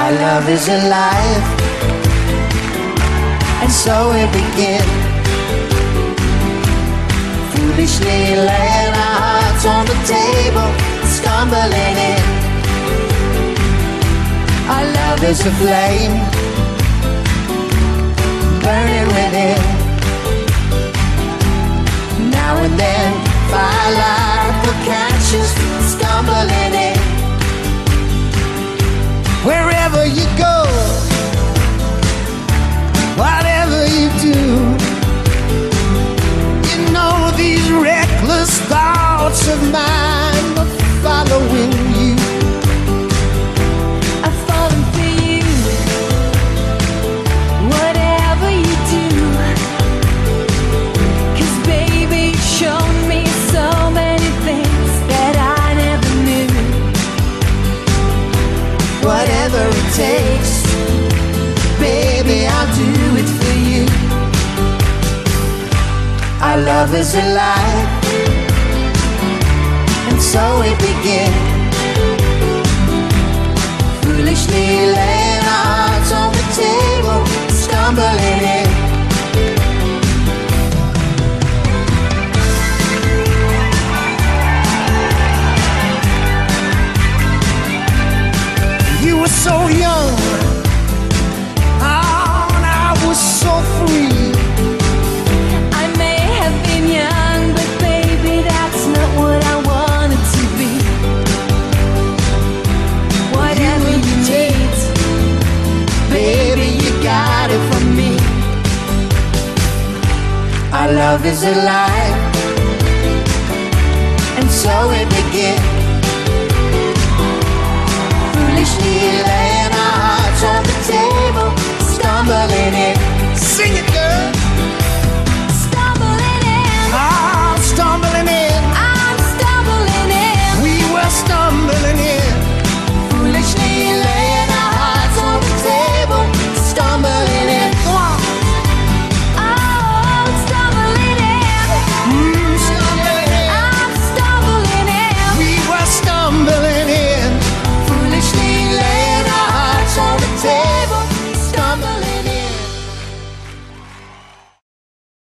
Our love is alive, and so we begin. Foolishly laying our hearts on the table, stumbling in. Our love is a takes, baby, I'll do it for you. Our love is alive, and so it begins. So young, oh, and I was so free. I may have been young, but baby, that's not what I wanted to be. Whatever you need, Baby, you got it from me. Our love is alive, and so it begins.